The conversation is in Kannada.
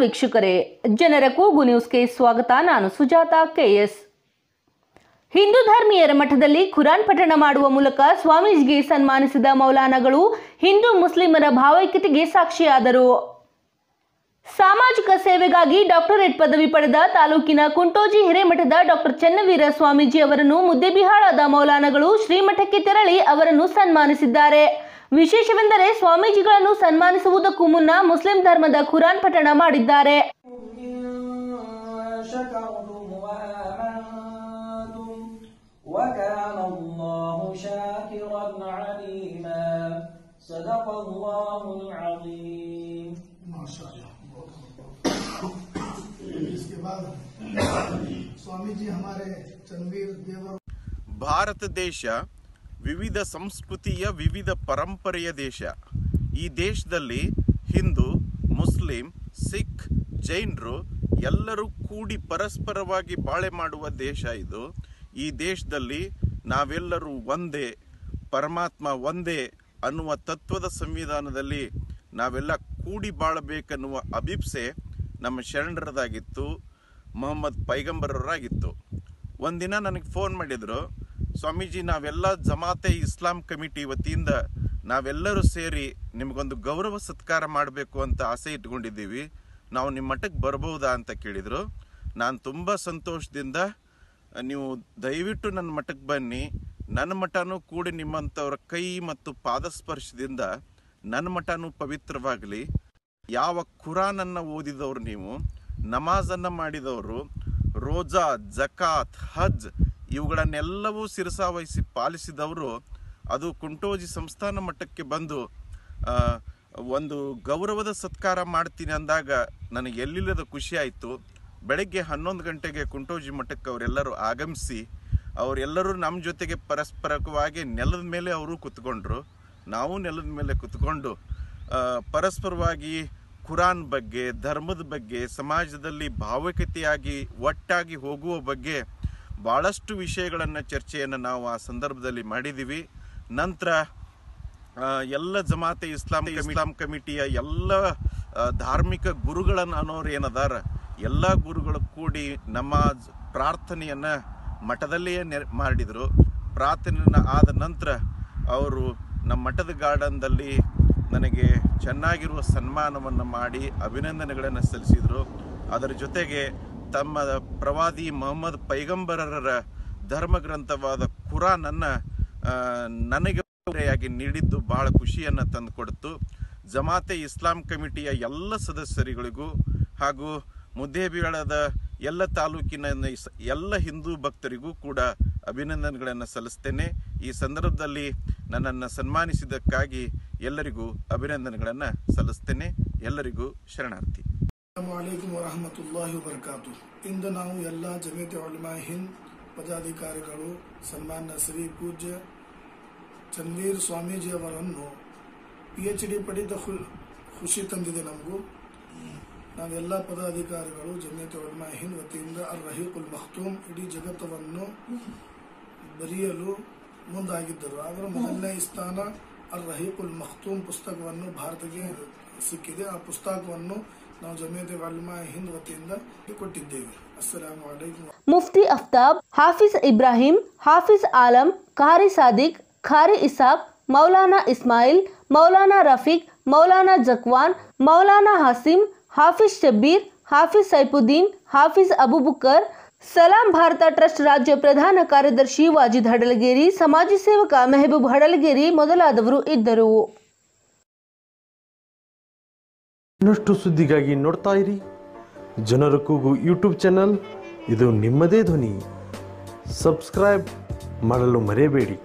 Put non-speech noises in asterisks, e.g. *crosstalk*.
ವೀಕ್ಷಕರೇ, ಜನರ ಕೂಗು ನ್ಯೂಸ್ಗೆ ಸ್ವಾಗತ. ನಾನು ಸುಜಾತ ಕೆಎಸ್. ಹಿಂದೂ ಧರ್ಮೀಯರ ಮಠದಲ್ಲಿ ಖುರಾನ್ ಪಠಣ ಮಾಡುವ ಮೂಲಕ ಸ್ವಾಮೀಜಿಗೆ ಸನ್ಮಾನಿಸಿದ ಮೌಲಾನಗಳು ಹಿಂದೂ ಮುಸ್ಲಿಮರ ಭಾವೈಕ್ಯತೆಗೆ ಸಾಕ್ಷಿಯಾದರು. ಸಾಮಾಜಿಕ ಸೇವೆಗಾಗಿ ಡಾಕ್ಟರೇಟ್ ಪದವಿ ಪಡೆದ ತಾಲೂಕಿನ ಕುಂಟೋಜಿ ಹಿರೇಮಠದ ಡಾಕ್ಟರ್ ಚನ್ನವೀರ ಸ್ವಾಮೀಜಿ ಅವರನ್ನು ಮುದ್ದೆಬಿಹಾಳದ ಮೌಲಾನಗಳು ಶ್ರೀಮಠಕ್ಕೆ ತೆರಳಿ ಅವರನ್ನು ಸನ್ಮಾನಿಸಿದ್ದಾರೆ. ವಿಶೇಷವೆಂದರೆ ಸ್ವಾಮೀಜಿಗಳನ್ನು ಸನ್ಮಾನಿಸುವುದಕ್ಕೂ ಮುನ್ನ ಮುಸ್ಲಿಂ ಧರ್ಮದ ಖುರಾನ್ ಪಠಣ ಮಾಡಿದ್ದಾರೆ. *coughs* *coughs* *coughs* ಭಾರತ ದೇಶ ವಿವಿಧ ಸಂಸ್ಕೃತಿಯ ವಿವಿಧ ಪರಂಪರೆಯ ದೇಶ. ಈ ದೇಶದಲ್ಲಿ ಹಿಂದೂ, ಮುಸ್ಲಿಂ, ಸಿಖ್, ಜೈನರು ಎಲ್ಲರೂ ಕೂಡಿ ಪರಸ್ಪರವಾಗಿ ಬಾಳೆ ಮಾಡುವ ದೇಶ ಇದು. ಈ ದೇಶದಲ್ಲಿ ನಾವೆಲ್ಲರೂ ಒಂದೇ, ಪರಮಾತ್ಮ ಒಂದೇ ಅನ್ನುವ ತತ್ವದ ಸಂವಿಧಾನದಲ್ಲಿ ನಾವೆಲ್ಲ ಕೂಡಿ ಬಾಳಬೇಕನ್ನುವ ಅಭಿಪ್ಸೆ ನಮ್ಮ ಶರಣರದಾಗಿತ್ತು, ಮೊಹಮ್ಮದ್ ಪೈಗಂಬರವರಾಗಿತ್ತು ಒಂದಿನ ನನಗೆ ಫೋನ್ ಮಾಡಿದ್ರು ಸ್ವಾಮೀಜಿ, ನಾವೆಲ್ಲ ಜಮಾತೆ ಇಸ್ಲಾಂ ಕಮಿಟಿ ವತಿಯಿಂದ ನಾವೆಲ್ಲರೂ ಸೇರಿ ನಿಮಗೊಂದು ಗೌರವ ಸತ್ಕಾರ ಮಾಡಬೇಕು ಅಂತ ಆಸೆ ಇಟ್ಕೊಂಡಿದ್ದೀವಿ. ನಾವು ನಿಮ್ಮ ಮಠಕ್ಕೆ ಬರ್ಬೋದಾ ಅಂತ ಕೇಳಿದರು. ನಾನು ತುಂಬ ಸಂತೋಷದಿಂದ, ನೀವು ದಯವಿಟ್ಟು ನನ್ನ ಮಠಕ್ಕೆ ಬನ್ನಿ. ನನ್ನ ಮಠನೂ ಕೂಡಿ ನಿಮ್ಮಂಥವ್ರ ಕೈ ಮತ್ತು ಪಾದಸ್ಪರ್ಶದಿಂದ ನನ್ನ ಮಠನೂ ಪವಿತ್ರವಾಗಲಿ. ಯಾವ ಖುರಾನನ್ನು ಓದಿದವರು ನೀವು, ನಮಾಜನ್ನು ಮಾಡಿದವರು, ರೋಜಾ, ಜಕಾತ್, ಹಜ್ ಇವುಗಳನ್ನೆಲ್ಲವೂ ಶಿರಸಾವಹಿಸಿ ಪಾಲಿಸಿದವರು ಅದು ಕುಂಟೋಜಿ ಸಂಸ್ಥಾನ ಮಟ್ಟಕ್ಕೆ ಬಂದು ಒಂದು ಗೌರವದ ಸತ್ಕಾರ ಮಾಡ್ತೀನಿ ಅಂದಾಗ ನನಗೆ ಎಲ್ಲಿಲ್ಲದ ಖುಷಿಯಾಯಿತು ಬೆಳಗ್ಗೆ ಹನ್ನೊಂದು ಗಂಟೆಗೆ ಕುಂಟೋಜಿ ಮಠಕ್ಕೆ ಅವರೆಲ್ಲರೂ ಆಗಮಿಸಿ, ಅವರೆಲ್ಲರೂ ನಮ್ಮ ಜೊತೆಗೆ ಪರಸ್ಪರವಾಗಿ ನೆಲದ ಮೇಲೆ ಅವರು ಕುತ್ಕೊಂಡ್ರು. ನಾವು ನೆಲದ ಮೇಲೆ ಕುತ್ಕೊಂಡು ಪರಸ್ಪರವಾಗಿ ಕುರಾನ್ ಬಗ್ಗೆ, ಧರ್ಮದ ಬಗ್ಗೆ, ಸಮಾಜದಲ್ಲಿ ಭಾವೈಕ್ಯತೆಯಾಗಿ ಒಟ್ಟಾಗಿ ಹೋಗುವ ಬಗ್ಗೆ ಭಾಳಷ್ಟು ವಿಷಯಗಳನ್ನು ಚರ್ಚೆಯನ್ನು ನಾವು ಆ ಸಂದರ್ಭದಲ್ಲಿ ಮಾಡಿದ್ದೀವಿ ನಂತರ ಎಲ್ಲ ಜಮಾತೆ ಇಸ್ಲಾಂ ಇಸ್ಲಾಂ ಕಮಿಟಿಯ ಎಲ್ಲ ಧಾರ್ಮಿಕ ಗುರುಗಳನ್ನು ಅನ್ನೋರು ಏನದಾರ ಎಲ್ಲ ಗುರುಗಳು ಕೂಡಿ ನಮ್ಮ ಪ್ರಾರ್ಥನೆಯನ್ನು ಮಠದಲ್ಲಿಯೇ ನೆ ಮಾಡಿದರು. ಪ್ರಾರ್ಥನೆಯನ್ನು ಆದ ನಂತರ ಅವರು ನಮ್ಮ ಮಠದ ಗಾರ್ಡನ್ದಲ್ಲಿ ನನಗೆ ಚೆನ್ನಾಗಿರುವ ಸನ್ಮಾನವನ್ನು ಮಾಡಿ ಅಭಿನಂದನೆಗಳನ್ನು ಸಲ್ಲಿಸಿದರು. ಅದರ ಜೊತೆಗೆ ತಮ್ಮ ಪ್ರವಾದಿ ಮೊಹಮ್ಮದ್ ಪೈಗಂಬರರ ಧರ್ಮಗ್ರಂಥವಾದ ಕುರಾನನ್ನು ನನಗೆ ನೀಡಿದ್ದು ಬಹಳ ಖುಷಿಯನ್ನು ತಂದುಕೊಡ್ತು ಜಮಾತೆ ಇಸ್ಲಾಂ ಕಮಿಟಿಯ ಎಲ್ಲ ಸದಸ್ಯರುಗಳಿಗೂ ಹಾಗೂ ಮುದ್ದೇಬಿಗಳದ ಎಲ್ಲ ತಾಲೂಕಿನ ಎಲ್ಲ ಹಿಂದೂ ಭಕ್ತರಿಗೂ ಕೂಡ ಅಭಿನಂದನೆಗಳನ್ನು ಸಲ್ಲಿಸ್ತೇನೆ. ಈ ಸಂದರ್ಭದಲ್ಲಿ ನನ್ನನ್ನು ಸನ್ಮಾನಿಸಿದ್ದಕ್ಕಾಗಿ ಎಲ್ಲರಿಗೂ ಅಭಿನಂದನೆಗಳನ್ನು ಸಲ್ಲಿಸ್ತೇನೆ. ಎಲ್ಲರಿಗೂ ಶರಣಾರ್ಥಿ. ಅಸ್ಸಲಾಮಲೈಕುಮ್ ವರಹಮತುಲ್ಲಾಹಿ ವಬರಕಾತು ಇಂದು ನಾವು ಎಲ್ಲ ಜಮೀತಿ ಉಲ್ಮಾ ಹಿಂದ್ ಪದಾಧಿಕಾರಿಗಳು ಸನ್ಮಾನ್ಯ ಶ್ರೀ ಪೂಜ್ಯ ಚನ್ವೀರ್ ಸ್ವಾಮೀಜಿ ಅವರನ್ನು ಪಿ ಎಚ್ ಡಿ ಪಡೆದ ಖುಷಿ ತಂದಿದೆ ನಮಗೂ. ನಾವೆಲ್ಲ ಪದಾಧಿಕಾರಿಗಳು ಜಮೀತಿ ಉಲ್ಮಾ ಹಿಂದ್ ವತಿಯಿಂದ ಅಲ್ ರಹೀಕುಲ್ ಮಖ್ತೂಮ್ ಇಡೀ ಜಗತ್ತವನ್ನು ಬರೆಯಲು ಮುಂದಾಗಿದ್ದರು. ಆದರೆ ಮೊದಲನೇ ಸ್ಥಾನ ಅಲ್ ರಹೀಕುಲ್ ಮಖ್ತೂಮ್ ಪುಸ್ತಕವನ್ನು ಭಾರತಕ್ಕೆ ಸಿಕ್ಕಿದೆ. ಆ ಪುಸ್ತಕವನ್ನು ನಾವು ಜಮಿಯತೆ ಉಲಮಾ ಹಿಂದ್ ವತಿಯಿಂದ ಕೊಟ್ಟಿದ್ದೇವೆ ಅಸ್ಸಲಾಮು ಅಲೈಕುಂ ಮುಫ್ತಿ ಅಫ್ತಾಬ್ ಹಾಫಿಜ್ ಇಬ್ರಾಹಿಂ ಹಾಫಿಜ್ ಆಲಂ ಖಾರಿ ಸಾದಿಕ್ ಖಾರಿ ಇಸಾಕ್ ಮೌಲಾನಾ ಇಸ್ಮಾಯಿಲ್ ಮೌಲಾನಾ ರಫೀಕ್ ಮೌಲಾನಾ ಜಕ್ವಾನ್ ಮೌಲಾನಾ ಹಾಸಿಮ್ ಹಾಫಿಜ್ ಶಬ್ಬೀರ್ ಹಾಫಿಜ್ ಸೈಫುದ್ದೀನ್ ಹಾಫಿಜ್ ಅಬುಬುಕರ್ ಸಲಾಂ ಭಾರತ ಟ್ರಸ್ಟ್ ರಾಜ್ಯ ಪ್ರಧಾನ ಕಾರ್ಯದರ್ಶಿ ವಾಜಿದ್ ಹಡಲಗೇರಿ ಸಮಾಜ ಸೇವಕ ಮೆಹಬೂಬ್ ಹಡಲಗೇರಿ ಮೊದಲಾದವರು ಇದ್ದರು ಇನ್ನಷ್ಟು ಸುದ್ದಿಗಾಗಿ ನೋಡ್ತಾ ಇರಿ. ಜನರ ಕೂಗು ಯೂಟ್ಯೂಬ್ ಚಾನಲ್. ಇದು ನಿಮ್ಮದೇ ಧ್ವನಿ. ಸಬ್ಸ್ಕ್ರೈಬ್ ಮಾಡಲು ಮರೆಯಬೇಡಿ.